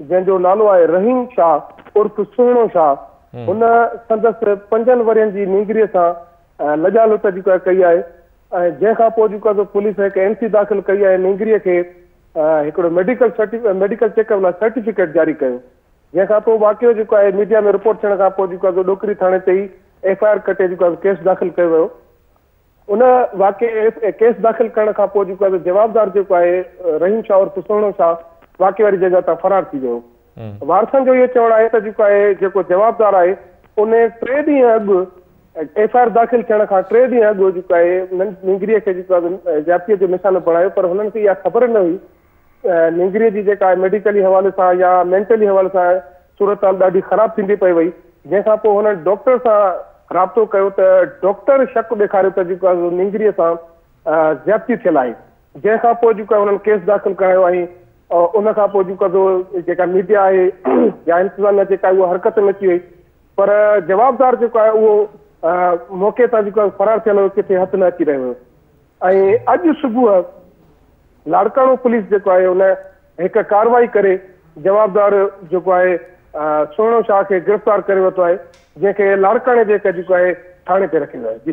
जंहिंजो नालो आहे रहीम शाह उर्फ़ सुहिणो शाह। हुन संदसि पंजनि वरियनि जी नीगरीअ सां लॼा लुट जेको कई आहे ऐं जंहिंखां पोइ जेको आहे पुलिस हिकु एन दाख़िल कई आहे नीगरीअ खे हिकिड़ो मेडिकल सर्टिफिकेट मेडिकल चेकअप लाइ सर्टिफिकेट जारी कयो। जंहिंखां पोइ वाक़ियो जेको आहे मीडिया में रिपोर्ट थियण खां पोइ जेको आहे ॾोकिरी थाणे ते ई एफ़ आई आर कटे जेको आहे केस दाख़िल कयो वियो। उन वाक़े केस दाख़िल करण खां पोइ जेको आहे जवाबदार जेको आहे रहीम शाह उर्फ़ सुहिणो शाह वाक़े वारी जॻह तां फरार थी वियो वारसनि जो इहो चवणु आहे त जेको आहे जेको जवाबदार आहे उन टे ॾींहं अॻु एफ़ आई आर दाख़िल थियण खां टे ॾींहं अॻु जेको आहे निंगरीअ खे जेको आहे जातीअ जो निशान बणायो पर हुननि खे इहा ख़बर न हुई। निंगरीअ जी जेका आहे मेडिकली हवाले सां या मेंटली हवाले सां सूरत हाल ॾाढी ख़राबु थींदी पई वई। जंहिंखां पोइ हुननि डॉक्टर सां राब्तो कयो त डॉक्टर शक ॾेखारियो त जेको आहे निंगरीअ सां ज़्यादती थियल आहे। जंहिंखां पोइ जेको आहे हुननि केस दाख़िल करायो ऐं उन जेका मीडिया आहे, या इंतज़ामिया जेका उहा हरकत में अची वई। पर जवाबदार जेको आहे, उहो मौक़े तां जेको फरार थियल हुयो किथे हथु न अची ऐं अॼु सुबुह लाड़काणो पुलिस जेको आहे हुन हिकु कारवाई करे जवाबदार जेको आहे सुहिणो शाह खे गिरफ़्तार करे वरितो आहे, जंहिंखे लाड़काणे जे जेको आहे थाणे ते रखियो आहे। जी।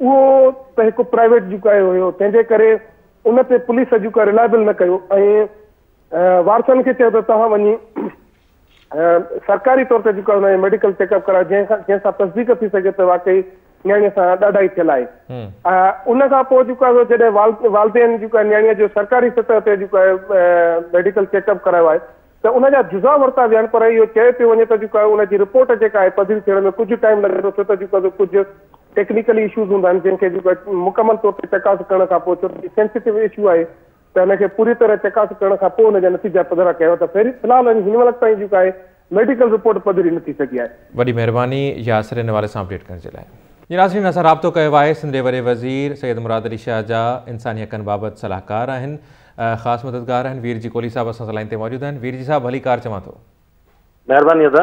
उहो त हिकु प्राइवेट जेको आहे हुयो तंहिंजे करे उन ते पुलिस आहे रिलायबल न कयो। ऐं वारसनि खे चयो त तव्हां वञी सरकारी तौर ते जेको आहे मेडिकल चेकअप करायो जंहिंखां जंहिंसां तस्दीक थी सघे त वाकई नियाणीअ सां ॾाढाई थियल आहे। उन खां पोइ जेको आहे जॾहिं वाल वालदेन जेको आहे नियाणीअ जो सरकारी सतह ते जेको आहे मेडिकल चेकअप करायो आहे त उनजा जुज़ा वरिता विया आहिनि पर इहो चए पियो वञे त जेको आहे उनजी रिपोर्ट जेका आहे पधरी थियण में कुझु टाइम लॻे थो छो त जेको आहे कुझु टेक्निकली इशूज़ हूंदा आहिनि मुकमल तौर ते चकास करण खां पोइ छो त सेंसिटिव इशू आहे त हुनखे पूरी तरह चकास करण खां पोइ हुनजा नतीजा पधरा कयो त पहिरीं फ़िलहालु हिन वक़्त ताईं जेको आहे मेडिकल रिपोर्ट पधरी न थी सघी आहे। वॾी महिरबानी यासिर हिन वारे सां अपडेट करण जे लाइ। जी नाज़रीन असां राब्तो कयो आहे सिंध वॾे वज़ीर सैद मुराद अली शाह जा इंसानी हक़नि बाबति सलाहकार आहिनि। ख़ासि मददगार आहिनि। वीर जी कोहली साहिबु असां लाइन ते मौजूदु आहिनि। वीर जी साहिबु भली कार चवां थो। महिरबानी अदा।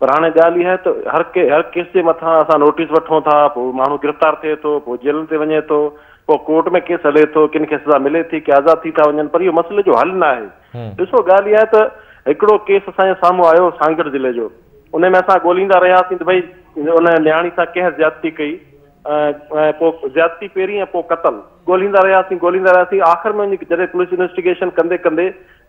पर हाणे ॻाल्हि इहा आहे त हर के हर केस जे मथां असां नोटिस वठूं था पोइ माण्हू गिरफ़्तार थिए थो पोइ जेल ते वञे थो पोइ कोर्ट में केस हले थो किन खे सज़ा मिले थी की आज़ादु थी था वञनि पर इहो मसइले जो हल न आहे ॾिसो ॻाल्हि इहा आहे त हिकिड़ो केस असांजे साम्हूं आयो सांगड़ ज़िले जो। उन में असां ॻोल्हींदा रहियासीं त भई उन नियाणी सां कंहिं ज़्यादती कई ऐं पोइ ज़्यादती पहिरीं ऐं पोइ क़तल। ॻोल्हींदा रहियासीं ॻोल्हींदा रहियासीं आख़िर में जॾहिं पुलिस इन्वेस्टिगेशन कंदे कंदे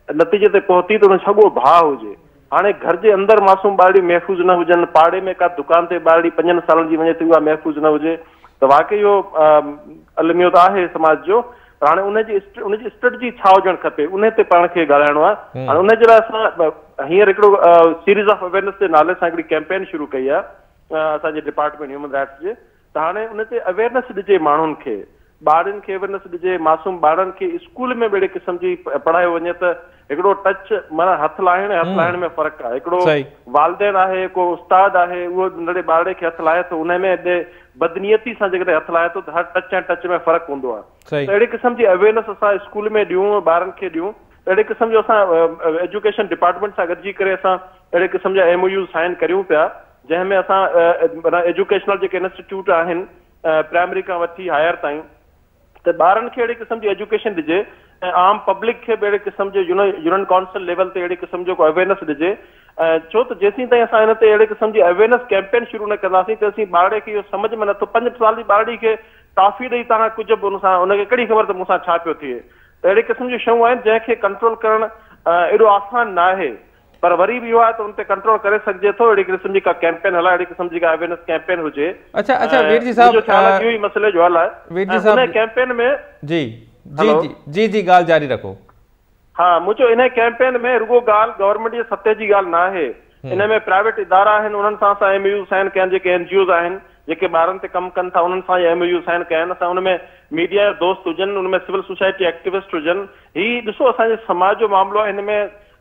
नतीजे ते पहुती त हुन सॻो भाउ हुजे। हाणे घर जे अंदरि मासूम ॿारड़ी महफ़ूज़ न हुजनि पाड़े में का दुकान ते ॿारड़ी पंजनि सालनि जी वञे थी उहा महफ़ूज़ न हुजे। त वाक़ई इहो त आहे समाज जो पर हाणे उनजी उनजी स्ट्रेटजी छा हुजणु खपे उन ते पाण खे ॻाल्हाइणो आहे। हाणे उनजे लाइ असां हींअर हिकिड़ो सीरीज़ ऑफ़ अवेयरनेस जे नाले सां हिकिड़ी कैंपेन शुरू कई आहे असांजे डिपार्टमेंट ह्यूमन राइट्स जे। त हाणे उन ते अवेयरनेस ॾिजे माण्हुनि खे ॿारनि खे अवेयरनेस ॾिजे मासूम ॿारनि खे स्कूल में अहिड़े क़िस्म जी पढ़ायो वञे त हिकिड़ो टच माना हथु लाहिण हथु लाहिण में फ़र्क़ु आहे। हिकिड़ो वालदेन आहे को उस्ताद आहे उहो नंढे ॿार खे हथु लाहे थो उन में बदनियती सां जेकॾहिं हथु लाहे थो त हर टच ऐं टच में फ़र्क़ु हूंदो आहे। त अहिड़े क़िस्म जी अवेयरनेस असां स्कूल में ॾियूं ॿारनि खे ॾियूं। अहिड़े क़िस्म जो असां एजुकेशन डिपार्टमेंट सां गॾिजी करे असां अहिड़े क़िस्म जा एम यू साइन करियूं पिया जंहिंमें असां एजुकेशनल जेके इंस्टीट्यूट आहिनि प्राइमरी खां वठी हायर ताईं त ॿारनि खे अहिड़े क़िस्म जी एजुकेशन ॾिजे। ऐं आम पब्लिक खे बि अहिड़े क़िस्म जो यूनियन काउंसिल लेवल ते अहिड़े क़िस्म जो अवेयरनेस ॾिजे ऐं छो त जेसीं ताईं असां हिन ते अहिड़े क़िस्म जी अवेयरनेस कैंपेन शुरू न कंदासीं त असीं ॿारड़े खे इहो सम्झ में नथो पंज साल जी ॿारड़ी खे काफ़ी ॾेई तव्हां कुझु बि हुन सां हुनखे कहिड़ी ख़बर त मूंसां छा पियो थिए। त अहिड़े क़िस्म जूं शयूं आहिनि जंहिंखे कंट्रोल करणु एॾो आसान न आहे पर वरी बि इहो आहे त उन ते कंट्रोल करे सघिजे थो अहिड़ी क़िस्म जी का कैंपेन हलाए अहिड़ी क़िस्म जी का अवेयरनेस कैंपेन हुजे। अच्छा अच्छा वीर जी साहब इहो ई मसइले जो हल आहे। वीर जी साहब कैंपेन में जी। जी जी जी जी गाल जारी रखो। हाँ मुझे इन कैंपेन में रुगो गाल गवर्नमेंट जे सते जी गाल ना है। इन में प्राइवेट इदारा आहिनि उन्हनि सां असां एम यूस साइन कया जेके एन जी ओज़ आहिनि जेके ॿारनि ते कमु कनि था उन्हनि सां एम यू साइन कया आहिनि असां हुन में मीडिया जा दोस्त हुजनि हुन में सिविल सोसाइटी एक्टिविस्ट हुजनि हीउ ॾिसो असांजे समाज जो मामिलो आहे हिन में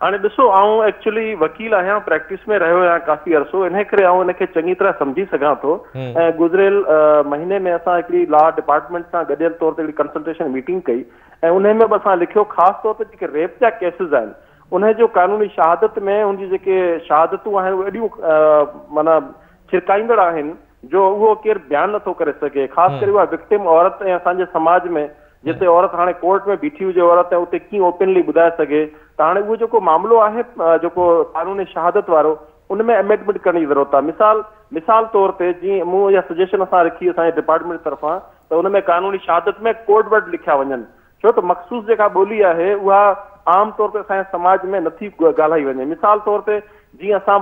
हाणे ॾिसो आउं एक्चुअली वकील आहियाँ प्रैक्टिस में रहियो आहियाँ काफ़ी अरसो इन करे आउं हिनखे चङी तरह सम्झी सघां थो। ऐं गुज़िरियल महीने में असां हिकिड़ी लॉ डिपार्टमेंट सां गॾियल तौर ते हिकिड़ी कंसल्टेशन मीटिंग कई। ऐं उन में बि असां लिखियो ख़ासि तौर ते जेके रेप जा केसिस आहिनि कानूनी शहादत में उनजी जेके शहादतूं आहिनि उहे एॾियूं माना छिरकाईंदड़ आहिनि जो उहो केरु बयानु नथो करे सघे। ख़ासि करे उहा विक्टिम औरत ऐं असांजे समाज में जिते औरत हाणे कोर्ट में बीठी हुजे औरत ऐं उते कीअं ओपनली ॿुधाए सघे। हाणे उहो जेको मामिलो आहे जेको कानूनी शहादत वारो, उन अमेंडमेंट करण जी ज़रूरत आहे। मिसाल मिसाल तौर ते जीअं मूं सजेशन असां रखी असांजे डिपार्टमेंट तरफ़ां, त उन कानूनी शहादत में कोड वर्ड लिखिया वञनि। छो त मखसूस जेका ॿोली आहे, उहा आम तौर ते असांजे समाज में नथी ॻाल्हाई वञे। मिसाल तौर ते, जीअं असां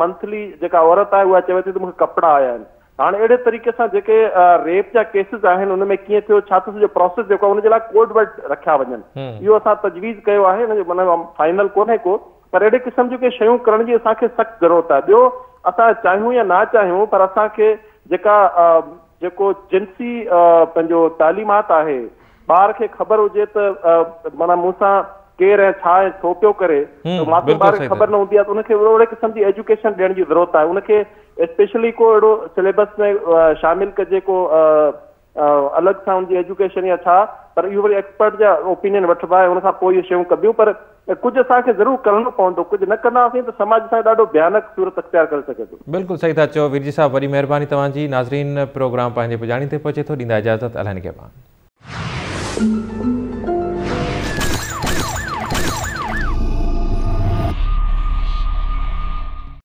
मंथली जेका औरत आहे, उहा चवे थी त मूंखे कपिड़ा आया हाणे अहिड़े तरीक़े सां जेके रेप जा केसिस आहिनि उन में कीअं थियो छा थियो प्रोसेस जेको आहे हुनजे लाइ कोड वर्ड रखिया वञनि। इहो असां तजवीज़ कयो आहे हिन जो माना फाइनल कोन्हे को पर अहिड़े क़िस्म जूं शयूं करण जी असांखे सख़्तु ज़रूरत आहे। ॿियो असां चाहियूं या न चाहियूं पर असांखे जेका जेको जिन्सी पंहिंजो तालीमात आहे ॿार खे ख़बर हुजे त माना मूंसां केरु ऐं छा आहे छो पियो करे मासूम ॿार खे ख़बर न हूंदी आहे त उनखे ओहिड़े क़िस्म जी एजुकेशन ॾियण जी ज़रूरत आहे। उनखे स्पेशली को अहिड़ो सिलेबस में शामिल कजे को अलॻि सां हुनजी एजुकेशन या छा पर इहो वरी एक्सपर्ट जा ओपिनियन वठिबा आहे हुन खां पोइ इहे शयूं कबियूं पर कुझु असांखे ज़रूरु करणो पवंदो कुझु न कंदासीं त समाज सां ॾाढो भयानक सूरत अख़्तियार करे सघे थो। बिल्कुलु सही था चओ वीर जी साहिबु वॾी महिरबानी तव्हांजी। नाज़रीन प्रोग्राम पंहिंजे पुॼाणी ते पहुचे थो ॾींदा इजाज़त अलाइन खे